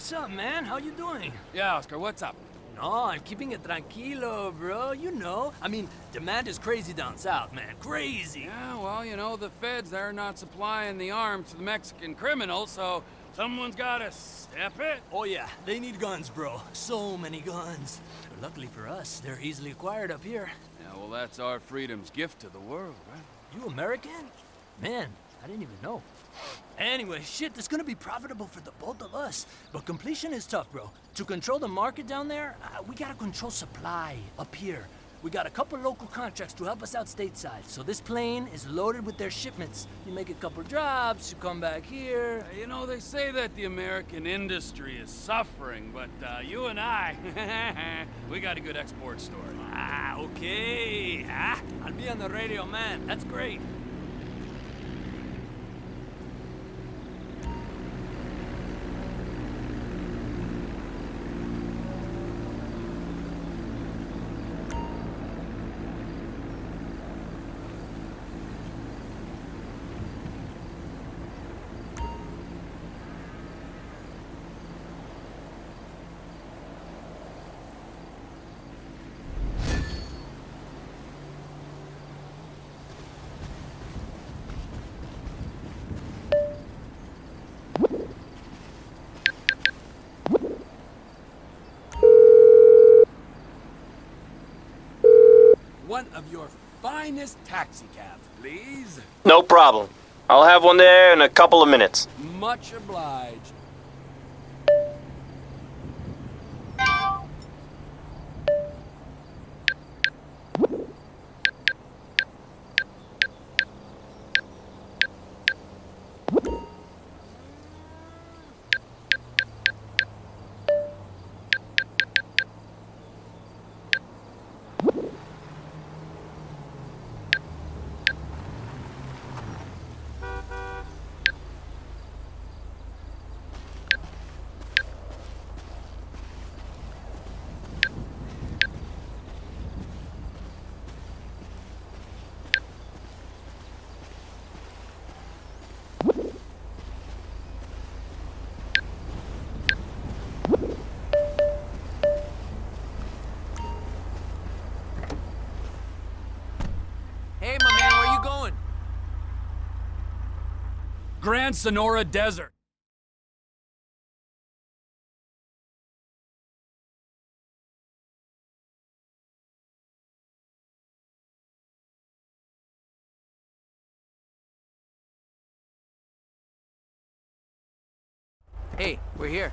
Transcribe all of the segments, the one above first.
What's up, man? How you doing? Yeah, Oscar, what's up? No, I'm keeping it tranquilo, bro. You know. I mean, demand is crazy down south, man. Crazy. Yeah, well, you know, the feds, they're not supplying the arms to the Mexican criminals, so someone's gotta step it. Oh, yeah. They need guns, bro. So many guns. Luckily for us, they're easily acquired up here. Yeah, well, that's our freedom's gift to the world, right? You American? Man, I didn't even know. Anyway, shit, this gonna be profitable for the both of us. But completion is tough, bro. To control the market down there, uh, we gotta control supply up here. We got a couple local contracts to help us out stateside, so this plane is loaded with their shipments. You make a couple drops, you come back here. You know, they say that the American industry is suffering, but uh, you and I, we got a good export story. Ah, okay. Ah, I'll be on the radio, man. That's great. One of your finest taxicabs, please. No problem. I'll have one there in a couple of minutes. Much obliged. Sonora Desert. Hey, we're here.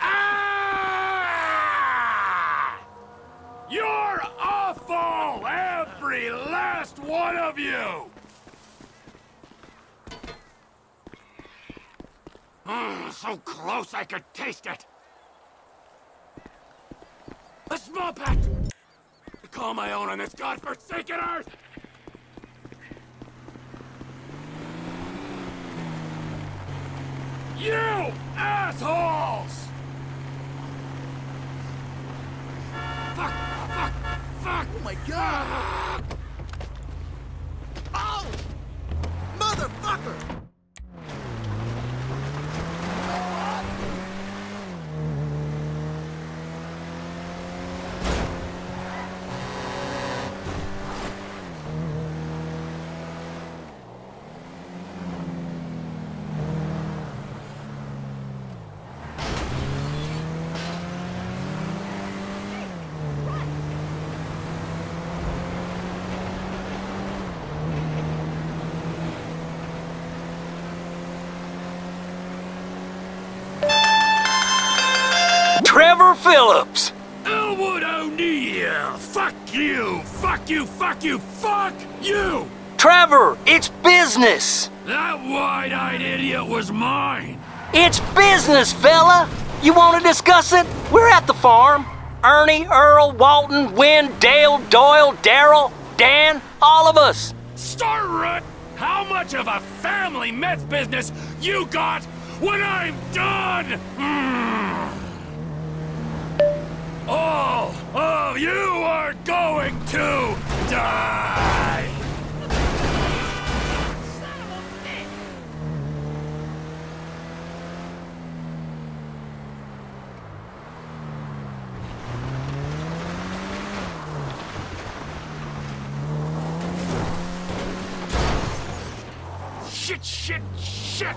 Ah! You're awful! Every last one of you! Mm, so close I could taste it! A small patch! To call my own on this godforsaken earth! You assholes! Fuck! Fuck! Fuck! Oh my god! Oh! Motherfucker! Trevor Phillips! Elwood O'Neill! Fuck you! Fuck you! Fuck you! Fuck you! Trevor, it's business! That wide-eyed idiot was mine! It's business, fella! You want to discuss it? We're at the farm. Ernie, Earl, Walton, Wynn, Dale, Doyle, Daryl, Dan, all of us. Start rut! How much of a family meth business you got when I'm done? Mm. All of you are going to die! Shit, shit, shit!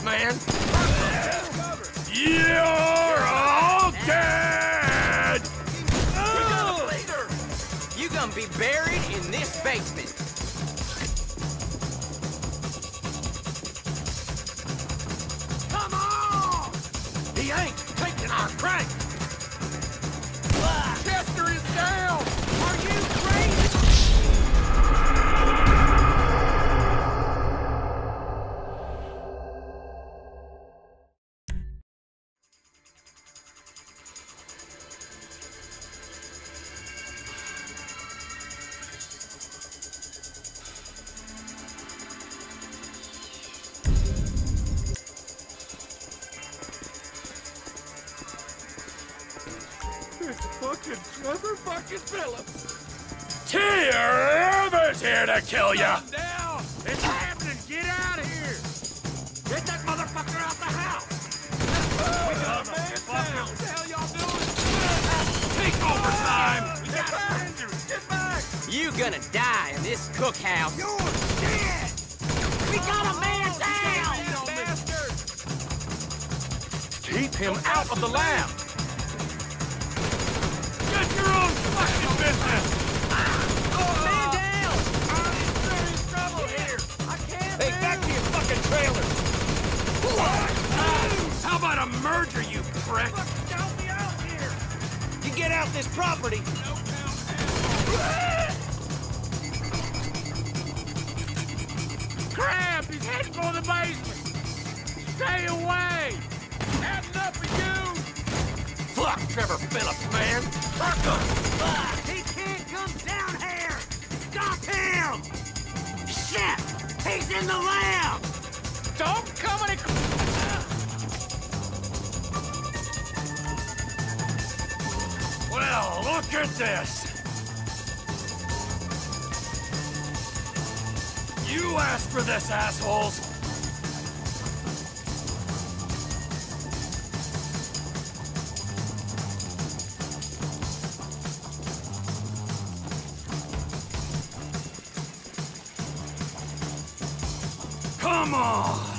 Phillips, man! You're all dead! You gonna be buried in this basement. Come on! He ain't taking our crank! Trevor fucking Phillips! Whoever's here to kill ya! down! It's happening! Get out of here! Get that motherfucker out the house! we got a man down! What the hell y'all doing? Take overtime! We got passengers! Get back! You gonna die in this cookhouse. You're dead! We got a man down! Keep him out of the lab! Fuck Trevor Phillips, man! Fuck him! He's in the lab! Don't come any... Well, look at this! You asked for this, assholes! 么？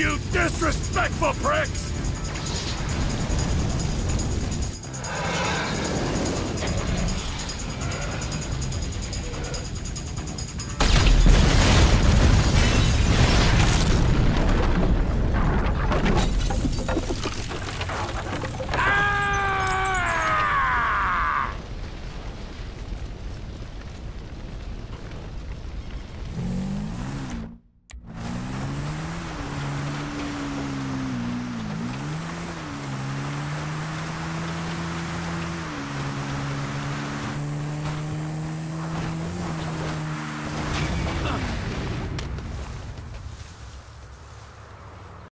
You disrespectful pricks!